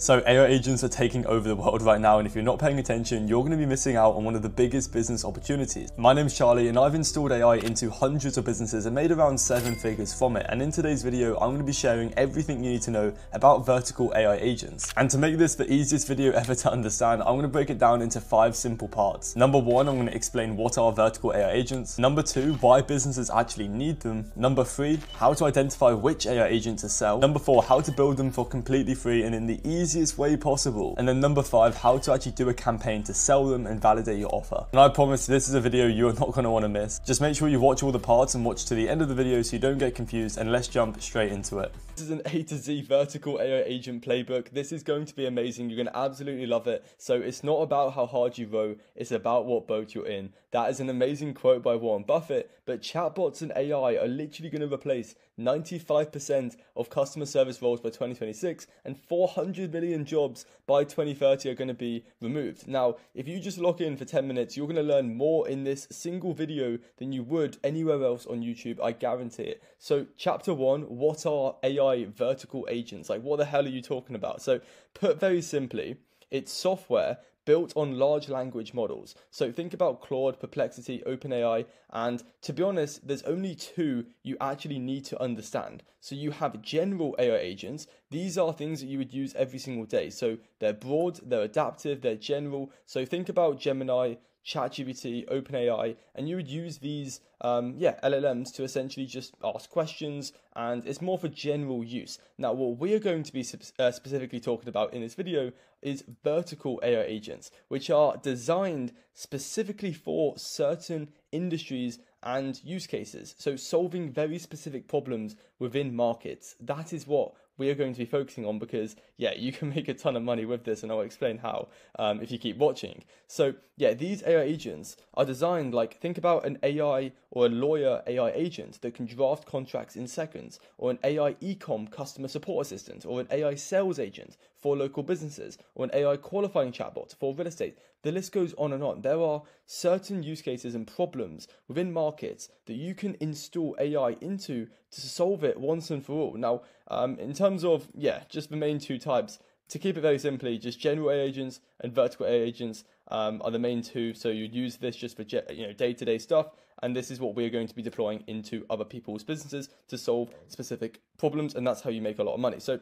So AI agents are taking over the world right now and if you're not paying attention, you're going to be missing out on one of the biggest business opportunities. My name is Charlie and I've installed AI into hundreds of businesses and made around seven figures from it. And in today's video, I'm going to be sharing everything you need to know about vertical AI agents. And to make this the easiest video ever to understand, I'm going to break it down into five simple parts. Number one, I'm going to explain what are vertical AI agents. Number two, why businesses actually need them. Number three, how to identify which AI agent to sell. Number four, how to build them for completely free and in the easiest easiest way possible. And then number five, how to actually do a campaign to sell them and validate your offer. And I promise this is a video you're not gonna wanna miss. Just make sure you watch all the parts and watch to the end of the video so you don't get confused and let's jump straight into it. This is an A to Z vertical AI agent playbook. This is going to be amazing. You're gonna absolutely love it. So it's not about how hard you row, it's about what boat you're in. That is an amazing quote by Warren Buffett, but chatbots and AI are literally gonna replace 95% of customer service roles by 2026 and 400 million jobs by 2030 are going to be removed. Now, if you just log in for 10 minutes, you're going to learn more in this single video than you would anywhere else on YouTube. I guarantee it. So, chapter one what are AI vertical agents? Like, what the hell are you talking about? So, put very simply, it's software built on large language models. So think about Claude, Perplexity, OpenAI, and to be honest, there's only two you actually need to understand. So you have general AI agents. These are things that you would use every single day. So they're broad, they're adaptive, they're general. So think about Gemini, ChatGPT, OpenAI, and you would use these, um, yeah, LLMs to essentially just ask questions, and it's more for general use. Now, what we are going to be uh, specifically talking about in this video is vertical AI agents, which are designed specifically for certain industries and use cases. So, solving very specific problems within markets. That is what we are going to be focusing on because, yeah, you can make a ton of money with this, and I'll explain how um, if you keep watching. So, yeah, these AI agents are designed like think about an AI or a lawyer AI agent that can draft contracts in seconds, or an AI ecom customer support assistant, or an AI sales agent for local businesses, or an AI qualifying chatbot for real estate. The list goes on and on. There are certain use cases and problems within markets that you can install AI into to solve it once and for all. Now, um, in terms of, yeah, just the main two types, to keep it very simply, just general AI agents and vertical AI agents um, are the main two. So you'd use this just for you know day-to-day stuff, and this is what we're going to be deploying into other people's businesses to solve specific problems, and that's how you make a lot of money. So,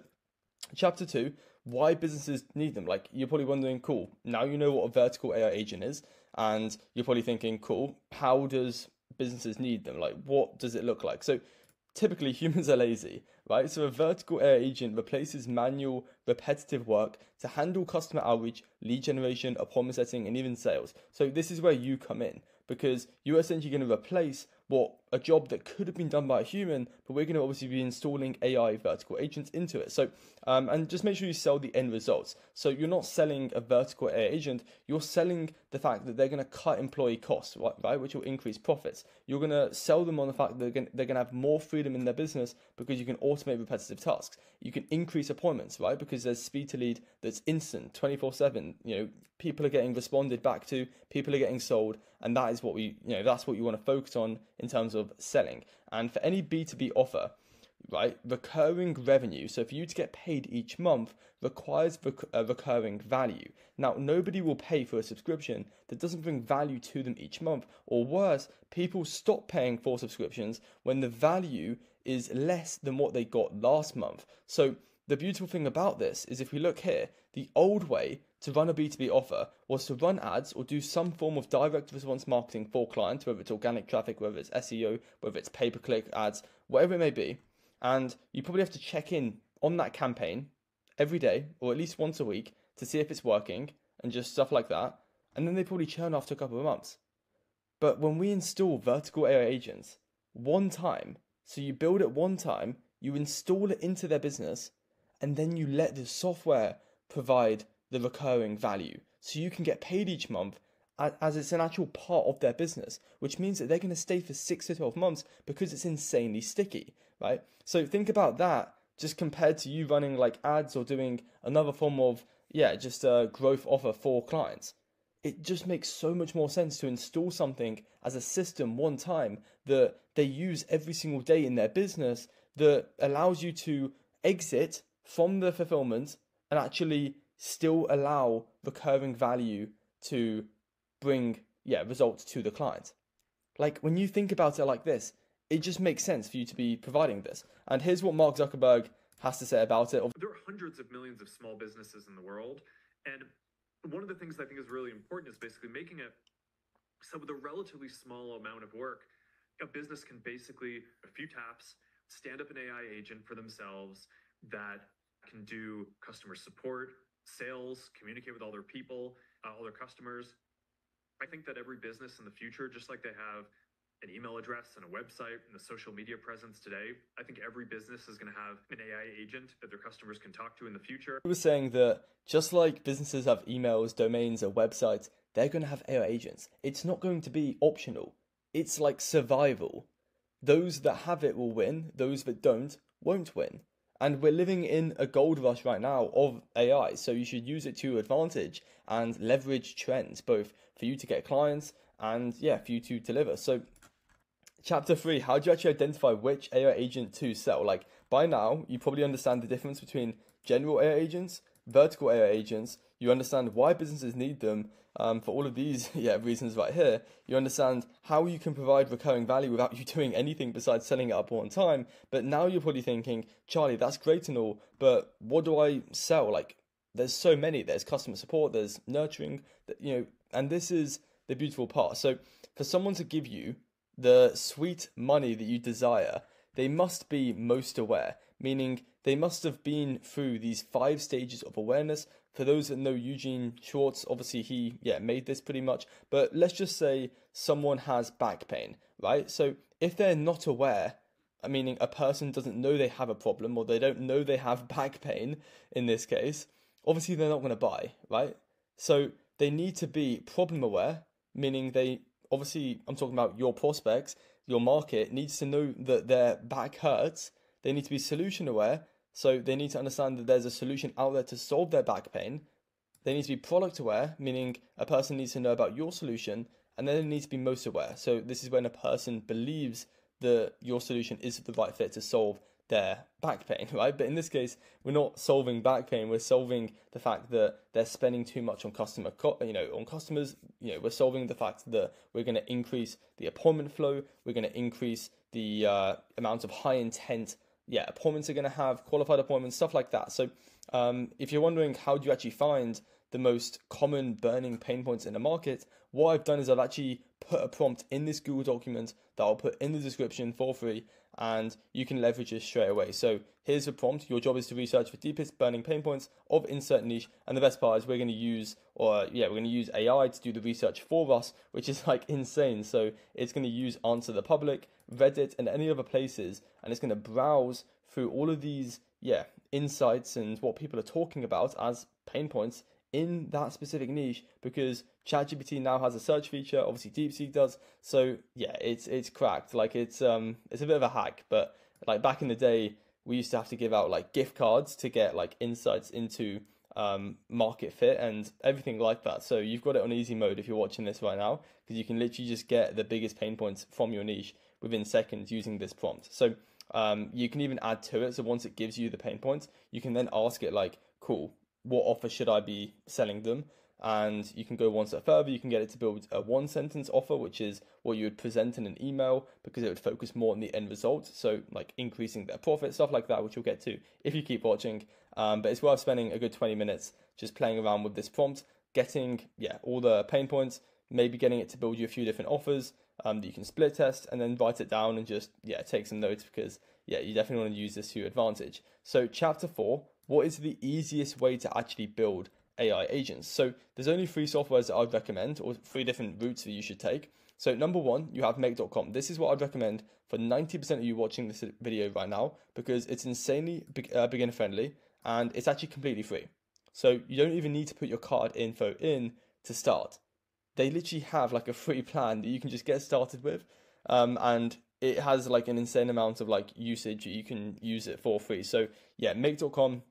chapter two why businesses need them. Like you're probably wondering, cool, now you know what a vertical AI agent is, and you're probably thinking, cool, how does businesses need them? Like what does it look like? So typically humans are lazy, right? So a vertical AI agent replaces manual, repetitive work to handle customer outreach, lead generation, appointment setting, and even sales. So this is where you come in because you're essentially going to replace what a job that could have been done by a human, but we're going to obviously be installing AI vertical agents into it. So, um, and just make sure you sell the end results. So you're not selling a vertical AI agent, you're selling the fact that they're going to cut employee costs, right, right which will increase profits. You're going to sell them on the fact that they're going, they're going to have more freedom in their business because you can automate repetitive tasks. You can increase appointments, right, because there's speed to lead that's instant, 24 7. You know, people are getting responded back to, people are getting sold, and that is what we, you know, that's what you want to focus on in terms of selling. And for any B2B offer, right, recurring revenue, so for you to get paid each month, requires rec- a recurring value. Now, nobody will pay for a subscription that doesn't bring value to them each month, or worse, people stop paying for subscriptions when the value is less than what they got last month. So, the beautiful thing about this is if we look here, the old way to run a B2B offer was to run ads or do some form of direct response marketing for clients, whether it's organic traffic, whether it's SEO, whether it's pay per click ads, whatever it may be. And you probably have to check in on that campaign every day or at least once a week to see if it's working and just stuff like that. And then they probably churn after a couple of months. But when we install vertical AI agents one time, so you build it one time, you install it into their business, and then you let the software provide the recurring value. So you can get paid each month as it's an actual part of their business, which means that they're going to stay for six to 12 months because it's insanely sticky, right? So think about that just compared to you running like ads or doing another form of, yeah, just a growth offer for clients. It just makes so much more sense to install something as a system one time that they use every single day in their business that allows you to exit from the fulfillment and actually still allow recurring value to bring yeah results to the client. Like when you think about it like this, it just makes sense for you to be providing this. And here's what Mark Zuckerberg has to say about it. There are hundreds of millions of small businesses in the world, and one of the things I think is really important is basically making it so with a relatively small amount of work, a business can basically a few taps stand up an AI agent for themselves that can do customer support, sales, communicate with all their people, uh, all their customers. I think that every business in the future, just like they have an email address and a website and a social media presence today, I think every business is going to have an AI agent that their customers can talk to in the future. I was saying that just like businesses have emails, domains, or websites, they're going to have AI agents. It's not going to be optional. It's like survival. Those that have it will win, those that don't won't win. And we're living in a gold rush right now of AI, so you should use it to your advantage and leverage trends, both for you to get clients and yeah, for you to deliver. So, chapter three: How do you actually identify which AI agent to sell? Like by now, you probably understand the difference between general AI agents, vertical AI agents. You understand why businesses need them, um, for all of these yeah reasons right here, you understand how you can provide recurring value without you doing anything besides selling it up one time. But now you're probably thinking, Charlie, that's great and all, but what do I sell? Like, there's so many. There's customer support. There's nurturing. You know, and this is the beautiful part. So for someone to give you the sweet money that you desire, they must be most aware, meaning they must have been through these five stages of awareness for those that know Eugene Schwartz, obviously he yeah made this pretty much. But let's just say someone has back pain, right? So if they're not aware, meaning a person doesn't know they have a problem or they don't know they have back pain in this case, obviously they're not going to buy, right? So they need to be problem aware, meaning they obviously I'm talking about your prospects, your market needs to know that their back hurts. They need to be solution aware so they need to understand that there's a solution out there to solve their back pain. They need to be product aware, meaning a person needs to know about your solution, and then they need to be most aware. So this is when a person believes that your solution is the right fit to solve their back pain, right? But in this case, we're not solving back pain. We're solving the fact that they're spending too much on customer, you know, on customers. You know, we're solving the fact that we're going to increase the appointment flow. We're going to increase the uh, amount of high intent yeah, appointments are going to have qualified appointments, stuff like that. So, um, if you're wondering how do you actually find the most common burning pain points in the market, what I've done is I've actually put a prompt in this Google document that I'll put in the description for free and you can leverage this straight away. So here's the prompt. Your job is to research the deepest burning pain points of insert niche. And the best part is we're going to use, or yeah, we're going to use AI to do the research for us, which is like insane. So it's going to use Answer the Public, Reddit, and any other places, and it's going to browse through all of these, yeah, insights and what people are talking about as pain points in that specific niche because ChatGPT now has a search feature, obviously DeepSeek does. So yeah, it's it's cracked. Like it's um it's a bit of a hack, but like back in the day, we used to have to give out like gift cards to get like insights into um, market fit and everything like that. So you've got it on easy mode if you're watching this right now because you can literally just get the biggest pain points from your niche within seconds using this prompt. So um, you can even add to it. So once it gives you the pain points, you can then ask it like, cool, what offer should I be selling them? And you can go one step further. You can get it to build a one sentence offer, which is what you would present in an email because it would focus more on the end result. So, like increasing their profit, stuff like that, which we'll get to if you keep watching. Um, but it's worth spending a good 20 minutes just playing around with this prompt, getting, yeah, all the pain points, maybe getting it to build you a few different offers um, that you can split test and then write it down and just, yeah, take some notes because, yeah, you definitely want to use this to your advantage. So, chapter four what is the easiest way to actually build AI agents? So there's only three softwares that I'd recommend, or three different routes that you should take. So number one, you have Make.com. This is what I'd recommend for 90% of you watching this video right now because it's insanely uh, beginner friendly and it's actually completely free. So you don't even need to put your card info in to start. They literally have like a free plan that you can just get started with. Um, and it has like an insane amount of like usage. You can use it for free. So yeah, make.com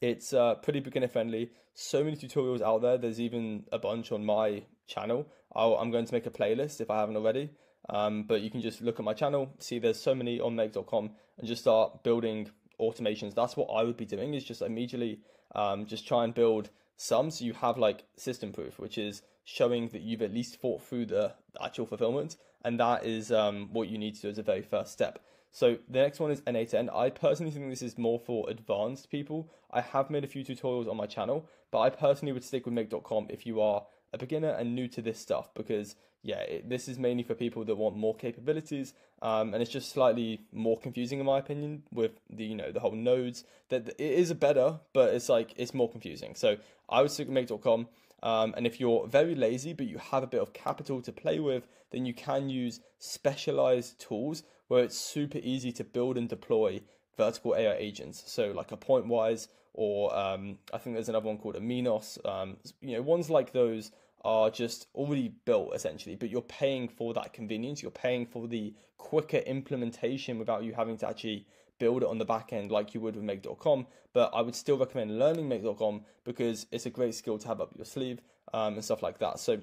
it's uh, pretty beginner friendly. So many tutorials out there. There's even a bunch on my channel. i am going to make a playlist if I haven't already. Um, but you can just look at my channel, see there's so many on make.com and just start building automations. That's what I would be doing is just immediately Um, just try and build some so you have like system proof, which is showing that you've at least thought through the actual fulfillment, and that is um, what you need to do as a very first step. So the next one is N8N. I personally think this is more for advanced people. I have made a few tutorials on my channel, but I personally would stick with Make.com if you are a beginner and new to this stuff because yeah, it, this is mainly for people that want more capabilities, um, and it's just slightly more confusing in my opinion with the you know the whole nodes. That it is a better, but it's like it's more confusing. So I would stick with Make.com. Um, and if you're very lazy but you have a bit of capital to play with, then you can use specialized tools where it's super easy to build and deploy vertical AI agents. So like a Pointwise, or um, I think there's another one called Aminos. Um, you know, ones like those are just already built essentially, but you're paying for that convenience. You're paying for the quicker implementation without you having to actually build it on the back end like you would with Make.com. But I would still recommend learning Make.com because it's a great skill to have up your sleeve um, and stuff like that. So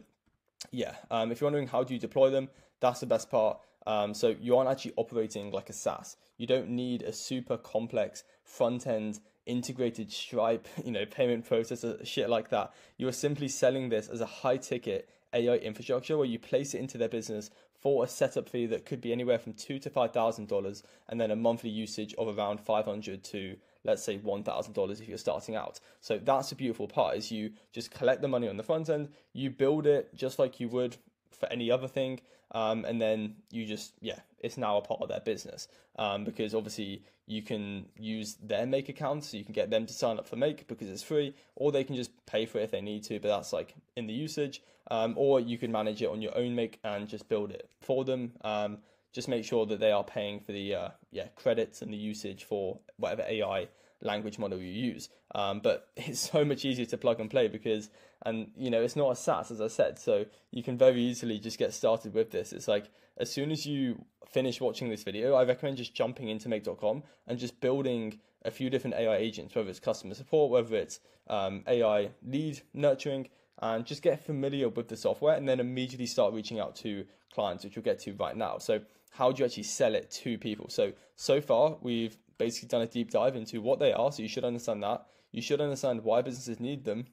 yeah, um, if you're wondering how do you deploy them, that's the best part. Um, so you aren't actually operating like a SaaS. You don't need a super complex front end integrated Stripe, you know, payment processor, shit like that. You are simply selling this as a high ticket AI infrastructure where you place it into their business for a setup fee that could be anywhere from two to five thousand dollars, and then a monthly usage of around five hundred to let's say one thousand dollars if you're starting out. So that's the beautiful part is you just collect the money on the front end, you build it just like you would for any other thing, um, and then you just yeah, it's now a part of their business um, because obviously you can use their Make account, so you can get them to sign up for Make because it's free, or they can just pay for it if they need to, but that's like in the usage, um, or you can manage it on your own Make and just build it for them. Um, just make sure that they are paying for the uh, yeah credits and the usage for whatever AI language model you use. Um, but it's so much easier to plug and play because, and you know, it's not a SaaS as I said, so you can very easily just get started with this. It's like as soon as you finish watching this video, I recommend just jumping into Make.com and just building a few different AI agents, whether it's customer support, whether it's um, AI lead nurturing, and just get familiar with the software and then immediately start reaching out to clients, which we'll get to right now. So, how do you actually sell it to people? So, so far, we've basically done a deep dive into what they are. So you should understand that. You should understand why businesses need them.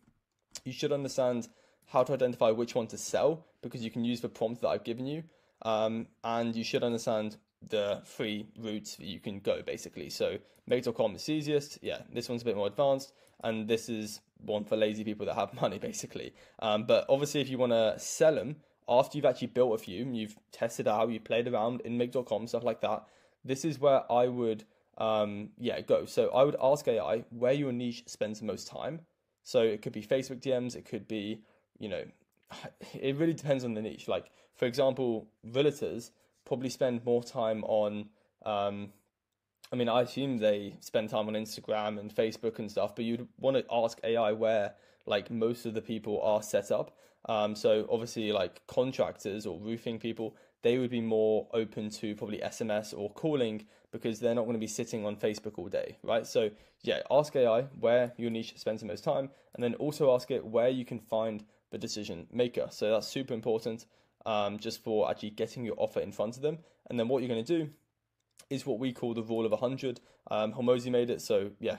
You should understand how to identify which one to sell because you can use the prompt that I've given you. Um, and you should understand the three routes that you can go basically. So make.com is easiest. Yeah, this one's a bit more advanced. And this is one for lazy people that have money basically. Um, but obviously, if you want to sell them after you've actually built a few, you've tested out, you played around in make.com, stuff like that, this is where I would um, yeah, go. So I would ask AI where your niche spends the most time. So it could be Facebook DMs, it could be, you know, it really depends on the niche. Like, for example, realtors probably spend more time on, um, I mean, I assume they spend time on Instagram and Facebook and stuff, but you'd want to ask AI where like most of the people are set up. Um, so obviously, like contractors or roofing people, they would be more open to probably SMS or calling because they're not going to be sitting on Facebook all day, right? So, yeah, ask AI where your niche spends the most time, and then also ask it where you can find the decision maker. So, that's super important um, just for actually getting your offer in front of them. And then, what you're going to do is what we call the rule of 100. Um, Hormozi made it, so yeah,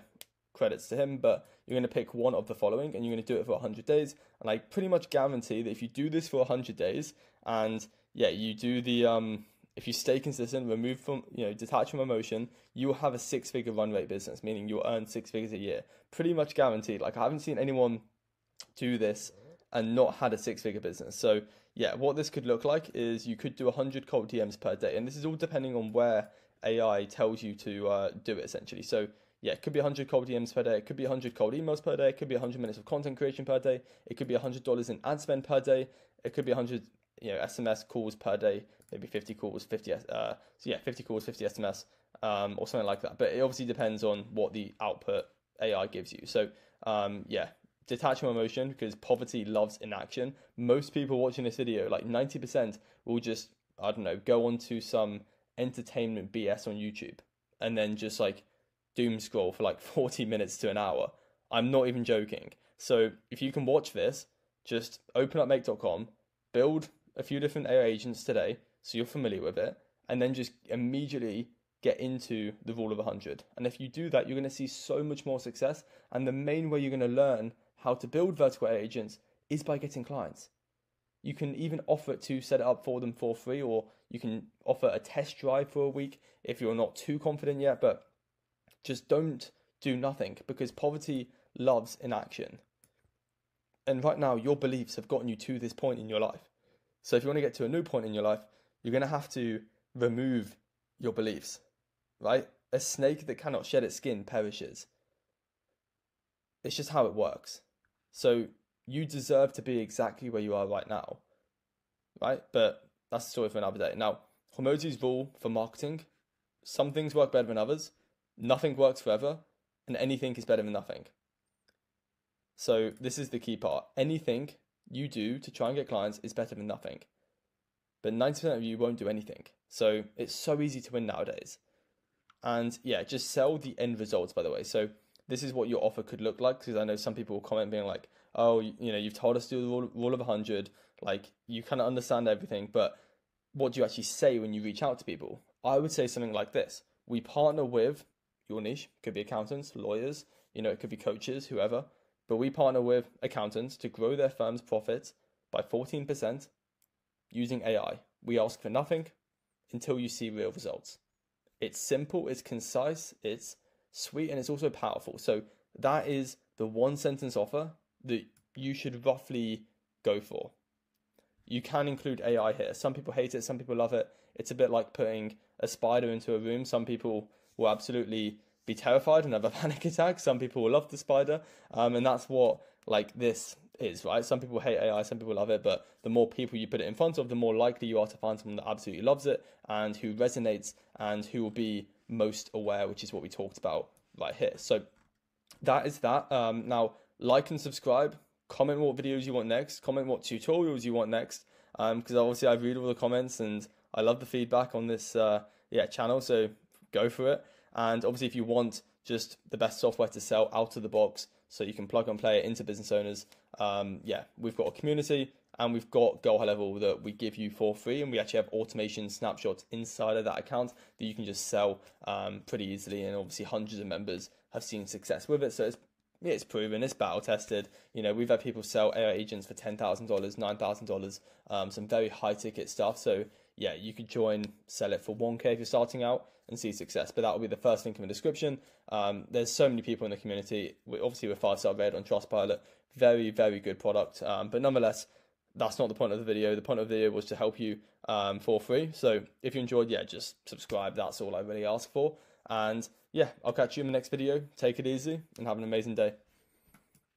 credits to him, but you're going to pick one of the following and you're going to do it for 100 days. And I pretty much guarantee that if you do this for 100 days and yeah, you do the um, if you stay consistent, remove from you know detach from emotion, you will have a six figure run rate business, meaning you'll earn six figures a year, pretty much guaranteed. Like I haven't seen anyone do this and not had a six figure business. So yeah, what this could look like is you could do a 100 cold DMs per day, and this is all depending on where AI tells you to uh, do it essentially. So yeah, it could be 100 cold DMs per day, it could be 100 cold emails per day, it could be 100 minutes of content creation per day, it could be $100 in ad spend per day, it could be 100 you know SMS calls per day, maybe 50 calls, 50 uh, so yeah, 50 calls, 50 SMS, um, or something like that. But it obviously depends on what the output AI gives you. So um, yeah, detach from emotion because poverty loves inaction. Most people watching this video, like 90%, will just I don't know go on to some entertainment BS on YouTube and then just like doom scroll for like 40 minutes to an hour. I'm not even joking. So if you can watch this, just open up make.com, build a few different AI agents today, so you're familiar with it, and then just immediately get into the rule of 100. And if you do that, you're going to see so much more success. And the main way you're going to learn how to build vertical AI agents is by getting clients. You can even offer to set it up for them for free, or you can offer a test drive for a week if you're not too confident yet. But just don't do nothing because poverty loves inaction. And right now, your beliefs have gotten you to this point in your life. So if you want to get to a new point in your life, you're going to have to remove your beliefs, right? A snake that cannot shed its skin perishes. It's just how it works. So you deserve to be exactly where you are right now, right? But that's the story for another day. Now, Hormozi's rule for marketing some things work better than others, nothing works forever, and anything is better than nothing. So, this is the key part. Anything you do to try and get clients is better than nothing. But 90% of you won't do anything. So, it's so easy to win nowadays. And yeah, just sell the end results, by the way. So, this is what your offer could look like because I know some people will comment being like, oh, you know, you've told us to do the rule, rule of 100. Like, you kind of understand everything, but what do you actually say when you reach out to people? I would say something like this We partner with your niche, could be accountants, lawyers, you know, it could be coaches, whoever, but we partner with accountants to grow their firm's profits by 14% using AI. We ask for nothing until you see real results. It's simple, it's concise, it's sweet, and it's also powerful. So that is the one sentence offer that you should roughly go for. You can include AI here. Some people hate it, some people love it. It's a bit like putting a spider into a room. Some people will absolutely be terrified and have a panic attack. Some people will love the spider, um, and that's what like this is, right? Some people hate AI, some people love it, but the more people you put it in front of, the more likely you are to find someone that absolutely loves it and who resonates and who will be most aware, which is what we talked about right here. So that is that. Um, now, like and subscribe. Comment what videos you want next. Comment what tutorials you want next. Because um, obviously I read all the comments and I love the feedback on this uh, yeah channel. So go for it. And obviously, if you want just the best software to sell out of the box, so you can plug and play it into business owners, um, yeah, we've got a community and we've got GoHighLevel that we give you for free, and we actually have automation snapshots inside of that account that you can just sell um, pretty easily. And obviously, hundreds of members have seen success with it, so it's it's proven, it's battle tested. You know, we've had people sell AI agents for ten thousand dollars, nine thousand um, dollars, some very high ticket stuff. So yeah, you could join, sell it for 1K if you're starting out and see success. But that will be the first link in the description. Um, there's so many people in the community. We, obviously, we're five star rated on Trustpilot. Very, very good product. Um, but nonetheless, that's not the point of the video. The point of the video was to help you um, for free. So if you enjoyed, yeah, just subscribe. That's all I really ask for. And yeah, I'll catch you in the next video. Take it easy and have an amazing day.